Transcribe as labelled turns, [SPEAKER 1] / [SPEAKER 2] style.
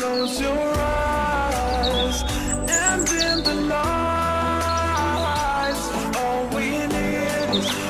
[SPEAKER 1] close your eyes, and dim the lights, all we need is